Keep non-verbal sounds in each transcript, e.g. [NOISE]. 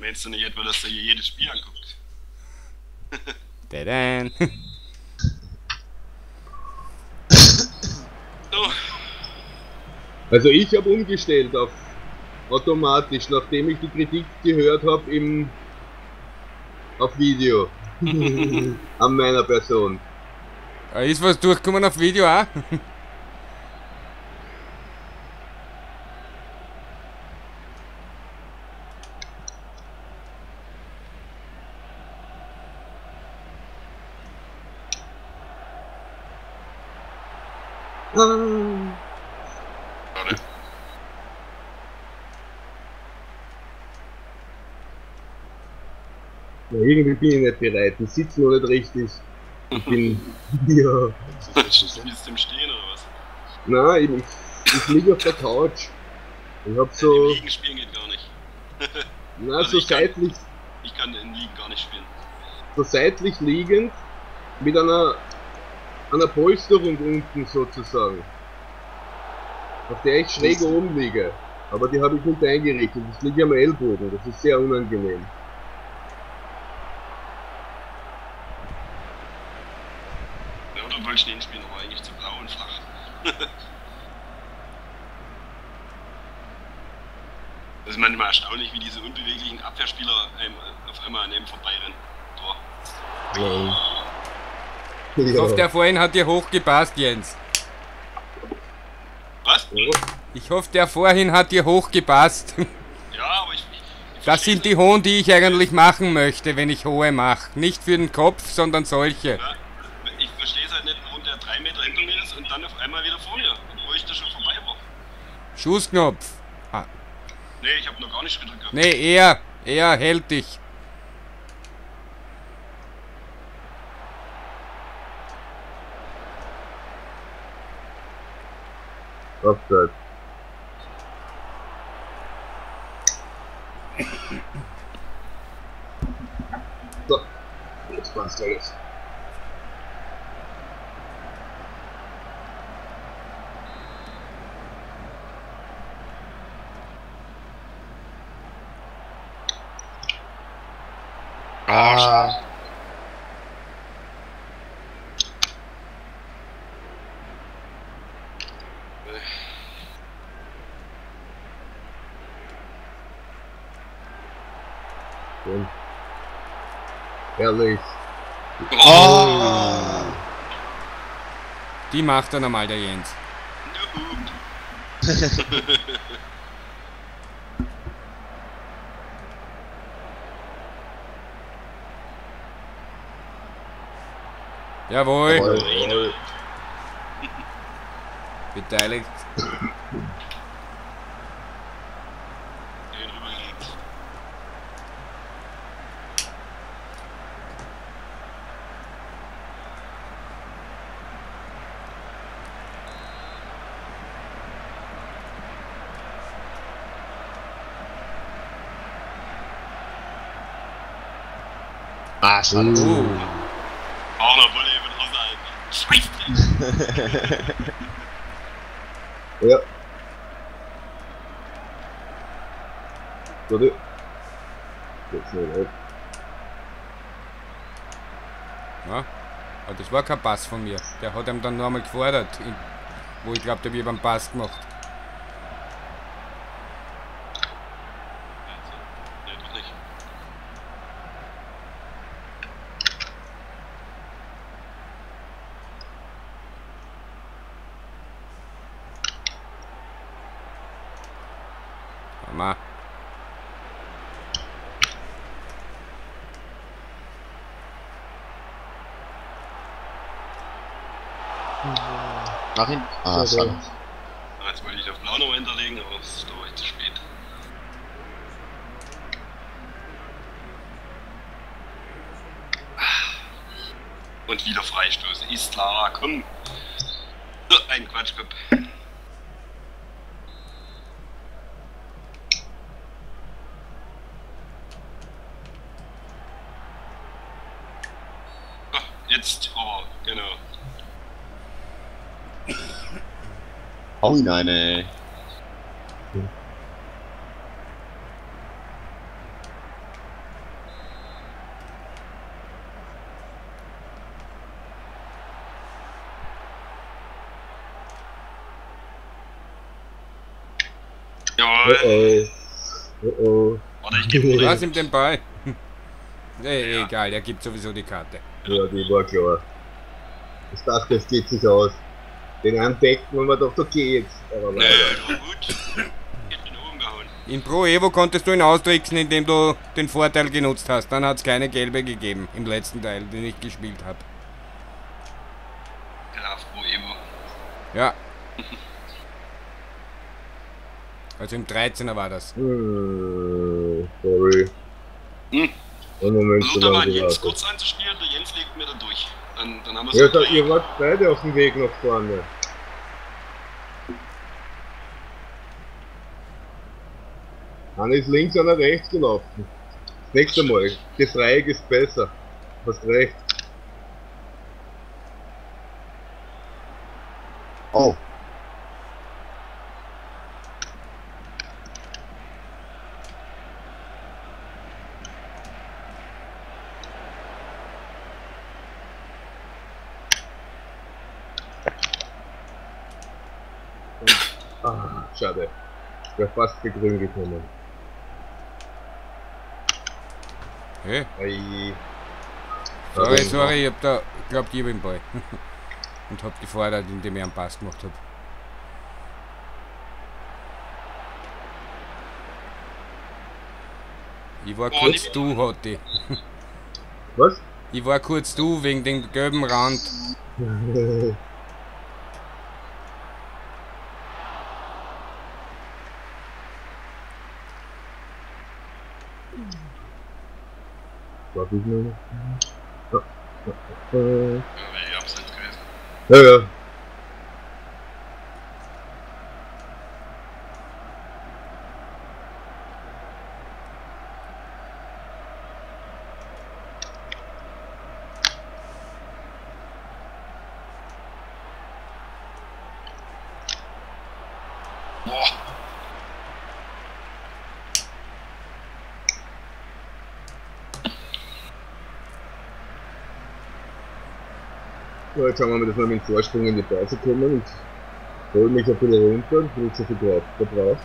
Meinst du nicht etwa, dass er hier jedes Spiel anguckt? [LAUGHS] Dadan. [LAUGHS] So, Also ich habe umgestellt auf automatisch, nachdem ich die Kritik gehört habe im auf Video [LAUGHS] an meiner Person. Ah, Ist was durchgekommen auf Video auch? Schade. Ja, irgendwie bin ich nicht bereit. Ich sitze noch nicht richtig. Ich bin. [LAUGHS] ja. Du im Stehen oder was? Nein, ich, ich liege auf der Couch. Ich hab so. Im Liegen spielen geht gar nicht. [LAUGHS] Na, Also so ich kann- seitlich, Ich kann im Liegen gar nicht spielen. so seitlich liegend mit einer, einer Polsterung unten sozusagen. Auf der ich schräg oben liege. Aber die habe ich nicht eingerichtet. Ich liege am Ellbogen. Das ist sehr unangenehm. Ja, oder wollte ich den spielen, aber eigentlich zu blau und flach. Das ist manchmal erstaunlich, wie diese unbeweglichen Abwehrspieler auf einmal an einem vorbeirennen. Tor. Ich hoffe, der vorhin hat dir hochgepasst, Jens. Was? Ich hoffe, der vorhin hat dir hochgepasst. [LAUGHS] Ja, aber ich. Das sind die Hohen, die ich eigentlich machen möchte, wenn ich hohe mache. Nicht für den Kopf, sondern solche. Ja, ich verstehe es halt nicht, warum der drei Meter hinter mir ist und dann auf einmal wieder vor mir, wo ich da schon vorbei war. Schussknopf. Ah, Nee, ich habe noch gar nicht gedrückt gehabt. nee, er. Er hält dich. Offside. So, jetzt passt alles. Ah, Schön. Herrlich. oh. Die macht er normal, der Jens. [LAUGHS] Jawohl. Jawohl. Beteiligt. Ah, schade. Oh. Auch noch Wolle mit außerhalb. Scheiße. Ja. Warte. Jetzt nicht auf. Ja. Aber das war kein Pass von mir. Der hat ihm dann einmal gefordert. Wo ich glaube, der wird beim Pass gemacht. Nee, doch nicht. Mama. Nach hinten. Ah, Ja, Jetzt wollte ich auf Blau noch hinterlegen, aber es ist doch echt zu spät. Und wieder Freistoß. Ist klar, komm. So, Ein Quatschkopf. Ah, verletzt, aber oh, genau. Hau ihn eine. Jawohl. Oh oh. Oh oh. Warte, ich gebe ihm den Ball. [LAUGHS] Nee, Ja. egal, er gibt sowieso die Karte. Ja, die war klar. Ich dachte, es geht sich aus. Den andecken und man dachte, okay, jetzt. Aber leider. war gut. Ich hab den oben gehauen. In Pro Evo konntest du ihn austricksen, indem du den Vorteil genutzt hast. Dann hat es keine gelbe gegeben im letzten Teil, den ich gespielt habe. Graf Pro Evo. Ja. [LAUGHS] Also im 13er war das. Hm, sorry. Hm. Einen Moment Versucht aber an Jens kurz anzuspielen, der Jens legt mir dann durch. Dann, dann haben wir Ja, es da, ihr wart beide auf dem Weg nach vorne. Einer ist links, einer rechts gelaufen. Das nächste Mal, das Dreieck ist besser. Hast recht. Oh. Ah, schade. Wäre fast für grün gekommen. Hey, Ei. sorry, sorry, ich hab da, ich glaub, ich hab den Ball. Und hab gefordert, indem ich einen Pass gemacht hab. Ich war Oh, kurz du, Hotti. Was? Ich war kurz du wegen dem gelben Rand. [LAUGHS] War ich noch? Ja. Äh, Ja, wäre abseits gewesen. Ja, So, jetzt haben wir das mal mit dem Vorsprung in die Pause kommen und hol mich ein bisschen runter und bin nicht so viel drauf, verbraucht.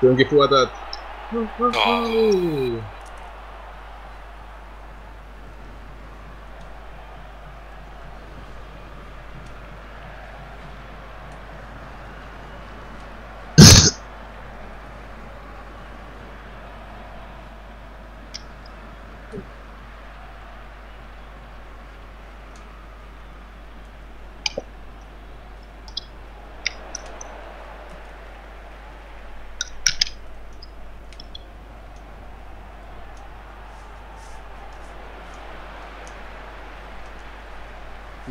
Schön gefordert. Oh.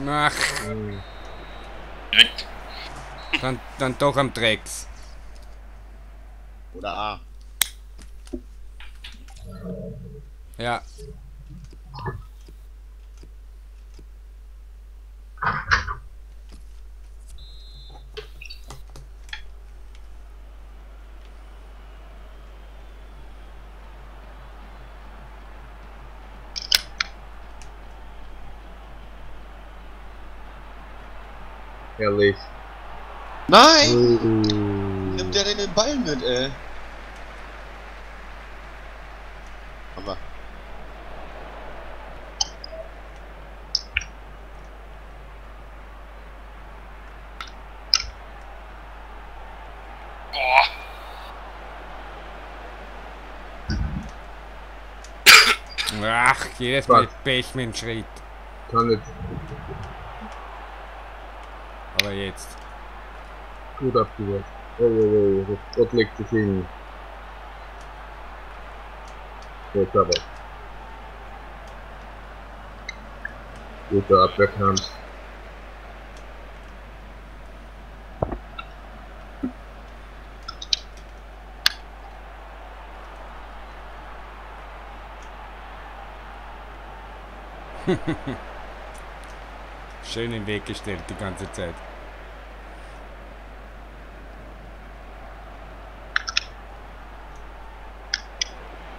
Ach, Direkt. dann, dann doch am Drecks. Oder A. Ja. Herrlich. Nein! Uh. Nimmt der denn den Ball mit, ey? Aber. Boah. Ach, jedes Mal? Pech mit dem Schritt. Kann nicht Aber jetzt. gut abgewehrt. Oh, oh, oh, Gott legt sich hin. Ist aber. Guter Abwehrkampf. [LAUGHS] Schön in den Weg gestellt die ganze Zeit.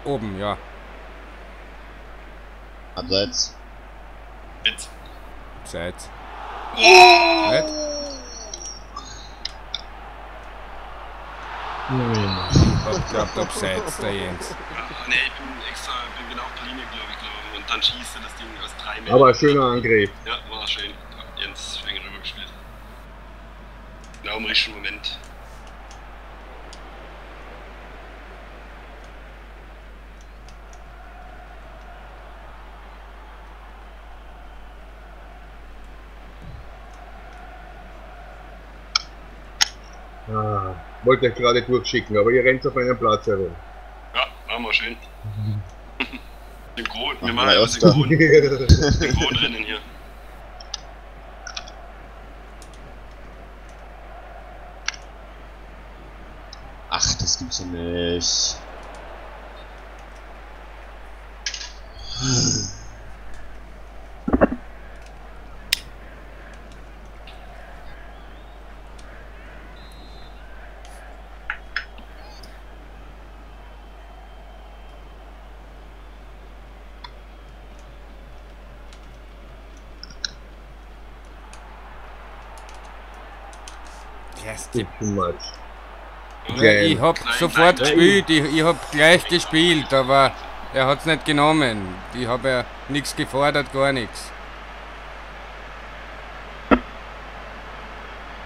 Oben, ja. Abseits. Jetzt. Zeit. Oh! Hab glaubt, abseits, der Jens. Ah, nee, ich bin extra, bin genau auf der Linie, glaube ich, glaube ich. Und dann schießt er das Ding aus drei Metern. Aber ein schöner Angriff. Ja, war schön. Jens schön rübergespielt. Genau im richtigen Moment. Ah, wollte ich gerade durchschicken, aber ihr rennt auf einem Platz herum. Ja, machen wir schön. [LAUGHS] Synchron, wir Machen ja. Synchron, Synchronrennen hier. Ach, das gibt's ja nicht. Ja, Geil. ich hab Klein, sofort klein. gespielt, ich, ich hab gleich gespielt, aber er hat's nicht genommen. Ich hab ja nichts gefordert, gar nichts.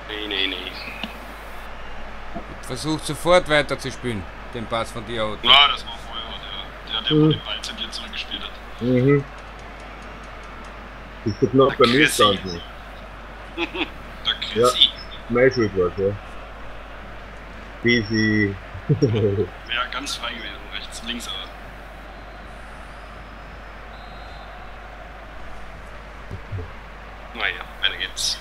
Nee, nee, nee. Versucht sofort weiter zu spielen, den Pass von dir. Ja, das war vorher der, der, der Mhm. den Ball zu dir zurückgespielt hat. Mhm. Bist du knapp bei mir Chrissy. gestanden? [LAUGHS] Der Chrissy. Meine Schuld war's, ja. Busy. Wäre ganz frei gewesen, rechts, links aber. Naja, weiter geht's.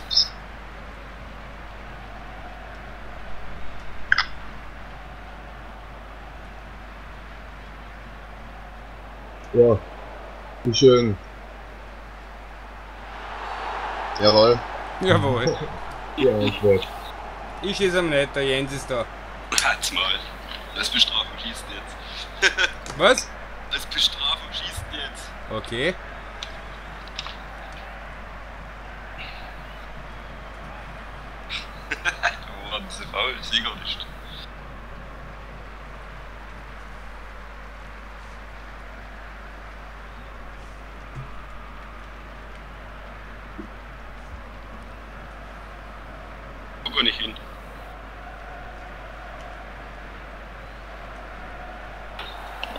ja. Wie schön. Jawohl. Jawohl. [LAUGHS] Die Antwort. Ich ist am nicht, der Jens ist da. Halt's mal. Als Bestrafung schießen jetzt. [LAUGHS] Was? Als Bestrafung schießen jetzt. Okay. Waren sie faul? Ich sehe gar nicht. Guck gar nicht hin.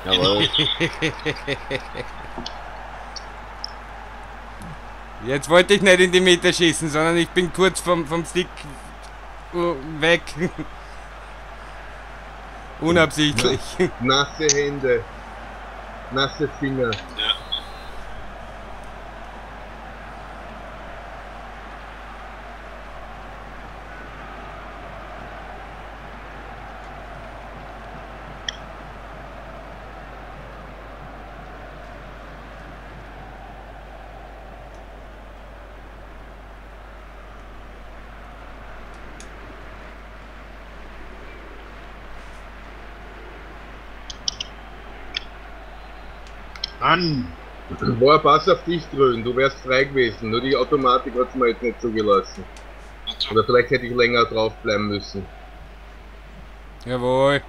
Jawohl. [LAUGHS] Jetzt wollte ich nicht in die Mitte schießen, sondern ich bin kurz vom, vom Stick weg. [LAUGHS] Unabsichtlich. Nasse Hände. Nasse Finger. Ja. Mann! War Pass auf dich drüben, du wärst frei gewesen, nur die Automatik hat's mir jetzt nicht zugelassen. Oder vielleicht hätte ich länger drauf bleiben müssen. Jawohl.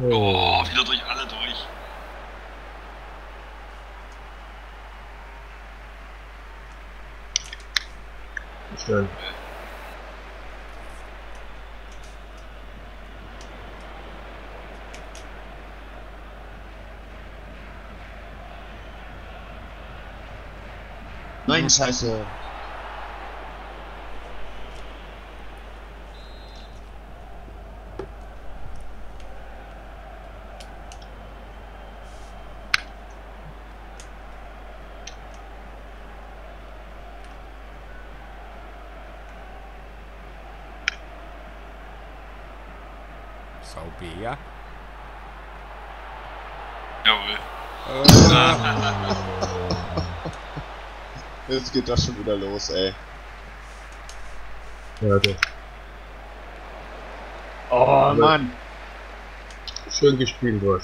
Oh, wieder durch alle durch. Schön. Nein, scheiße. Saubea. Jawohl. [LAUGHS] [LAUGHS] Jetzt geht das schon wieder los, ey. Ja, doch. Oh, Aber Mann. Schön gespielt, was.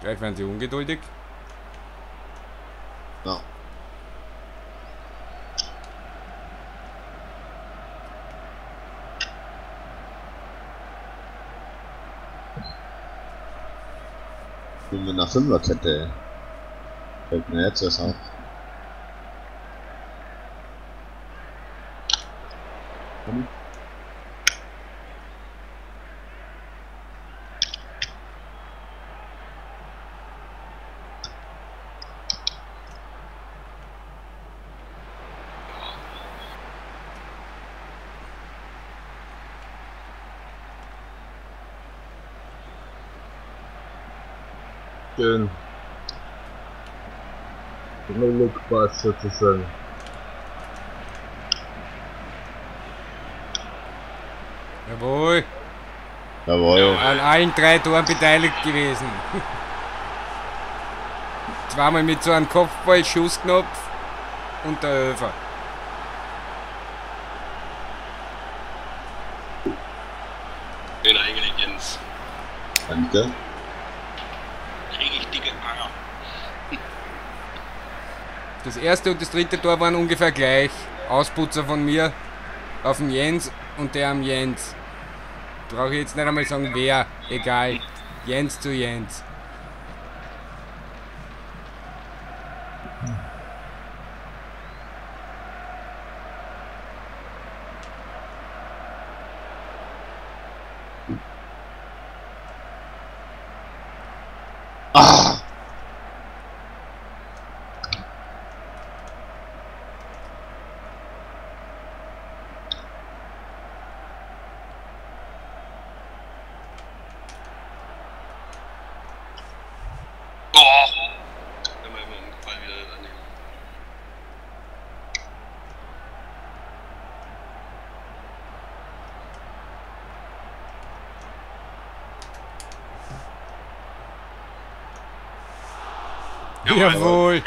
Gleich werden sie ungeduldig. Bin mit einer Fünferkette. Fällt mir jetzt erst auf. Schön. No-Look-Pass sozusagen. Jawohl. Jawohl. An allen drei Toren beteiligt gewesen. Zweimal mit so einem Kopfball-Schussknopf und der Öfer. Schön eingelegt, Jens. Danke. Das erste und das dritte Tor waren ungefähr gleich. Ausputzer von mir auf den Jens und der am Jens. Brauche ich jetzt nicht einmal sagen, wer. Egal. Jens zu Jens. Ah! Oh! Wenn wir immer den Ball wieder annehmen. Jawohl.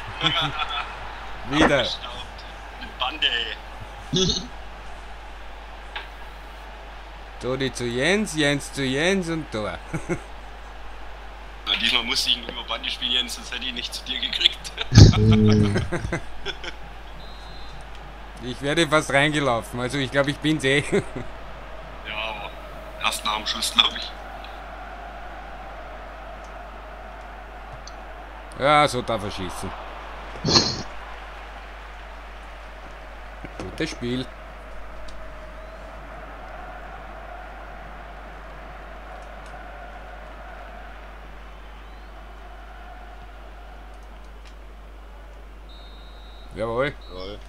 [LAUGHS] Wieder. Bande. Toni zu Jens, Jens zu Jens und Tor. [LAUGHS] Na, diesmal musste ich über Bande spielen, Jens, sonst hätte ich nicht zu dir gekriegt. [LAUGHS] Ich werde fast reingelaufen, also ich glaube, ich bin's eh. ja, aber erst nach dem Schuss, glaube ich. Ja, so darf er schießen. Gutes Spiel. Jawohl. Jawohl.